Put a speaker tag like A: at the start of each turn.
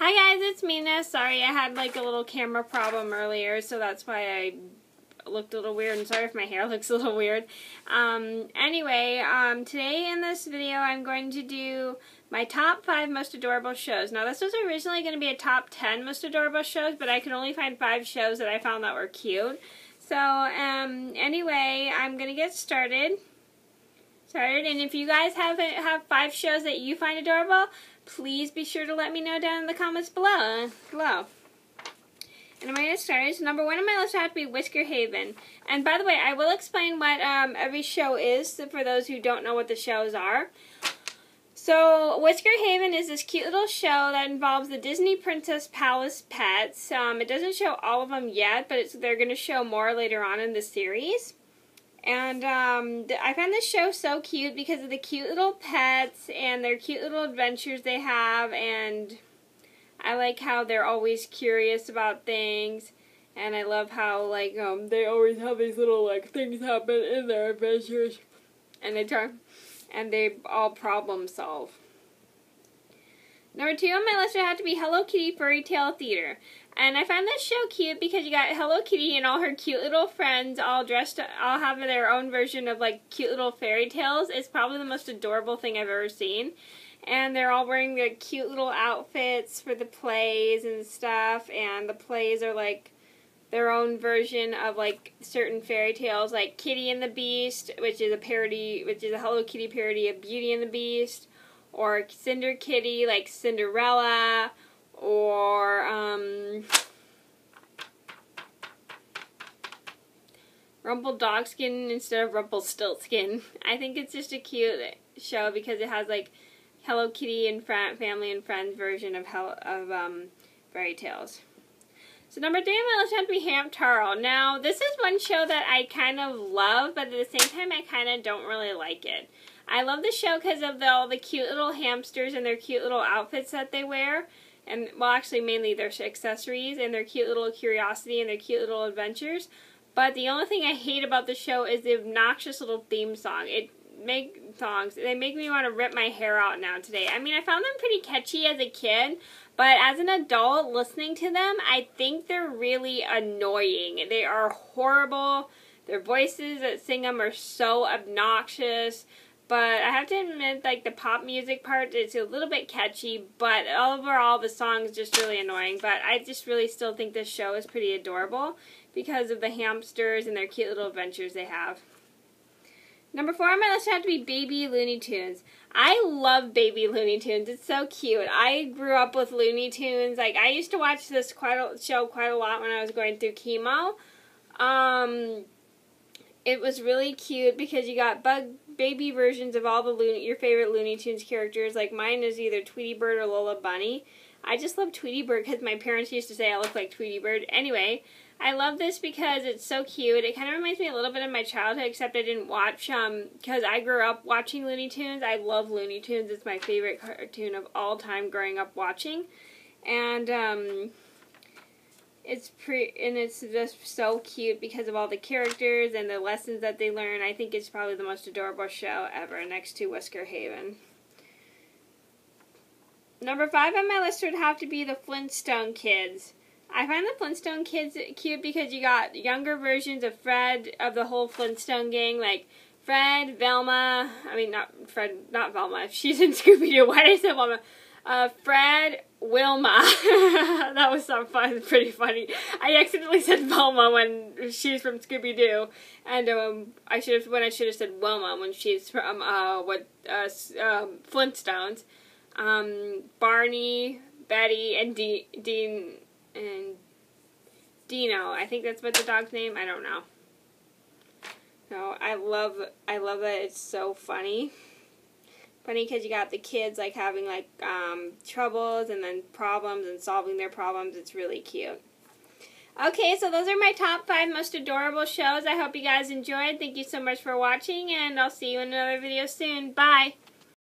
A: Hi guys, it's Mena. Sorry, I had like a little camera problem earlier, so that's why I looked a little weird. And sorry if my hair looks a little weird. Um, anyway, um, today in this video, I'm going to do my top five most adorable shows. Now, this was originally going to be a top ten most adorable shows, but I could only find five shows that I found that were cute. So, um, anyway, I'm going to get started. Started, and if you guys have have five shows that you find adorable, please be sure to let me know down in the comments below. below. And I'm going to get started. So number one on my list would have to be Whisker Haven. And by the way, I will explain what um, every show is for those who don't know what the shows are. So Whisker Haven is this cute little show that involves the Disney Princess Palace pets. Um, it doesn't show all of them yet, but they're going to show more later on in the series. And um, I found this show so cute because of the cute little pets and their cute little adventures they have. And I like how they're always curious about things. And I love how like um, they always have these little like things happen in their adventures. And they try, and they all problem solve. Number two on my list would have to be Hello Kitty Fairy Tale Theater. And I find this show cute because you got Hello Kitty and all her cute little friends all dressed, all have their own version of like cute little fairy tales. It's probably the most adorable thing I've ever seen. And they're all wearing their cute little outfits for the plays and stuff. And the plays are like their own version of like certain fairy tales, like Kitty and the Beast, which is a parody, which is a Hello Kitty parody of Beauty and the Beast, or Cinder Kitty, like Cinderella or um, Rumple Dogskin instead of Rumpelstiltskin. I think it's just a cute show because it has like Hello Kitty and family and friends version of Hel of um, fairy tales. So number three on my list has to be Hamtaro. Now this is one show that I kind of love, but at the same time I kind of don't really like it. I love the show because of the, all the cute little hamsters and their cute little outfits that they wear and well actually mainly their accessories and their cute little curiosity and their cute little adventures. But the only thing I hate about the show is the obnoxious little theme song. It make songs they make me want to rip my hair out now today. I mean I found them pretty catchy as a kid but as an adult listening to them I think they're really annoying. They are horrible. Their voices that sing them are so obnoxious but I have to admit, like, the pop music part is a little bit catchy, but overall the song is just really annoying. But I just really still think this show is pretty adorable because of the hamsters and their cute little adventures they have. Number four on my list had to be Baby Looney Tunes. I love Baby Looney Tunes. It's so cute. I grew up with Looney Tunes. Like I used to watch this quite a, show quite a lot when I was going through chemo. Um, it was really cute because you got Bug baby versions of all the Looney, your favorite Looney Tunes characters. Like mine is either Tweety Bird or Lola Bunny. I just love Tweety Bird because my parents used to say I look like Tweety Bird. Anyway, I love this because it's so cute. It kind of reminds me a little bit of my childhood, except I didn't watch um because I grew up watching Looney Tunes. I love Looney Tunes. It's my favorite cartoon of all time growing up watching. And um it's pre and it's just so cute because of all the characters and the lessons that they learn. I think it's probably the most adorable show ever, next to Whisker Haven. Number five on my list would have to be the Flintstone Kids. I find the Flintstone Kids cute because you got younger versions of Fred of the whole Flintstone gang, like Fred, Velma. I mean, not Fred, not Velma. If She's in Scooby Doo. Why did I say Velma? Uh, Fred, Wilma. that was so fun, pretty funny. I accidentally said Velma when she's from Scooby Doo, and um, I should have when I should have said Wilma when she's from uh, what uh, um, Flintstones. Um, Barney, Betty, and Dean and Dino. I think that's what the dog's name. I don't know. No, I love I love that it's so funny funny because you got the kids like having like um, troubles and then problems and solving their problems. It's really cute. Okay, so those are my top five most adorable shows. I hope you guys enjoyed. Thank you so much for watching, and I'll see you in another video soon. Bye!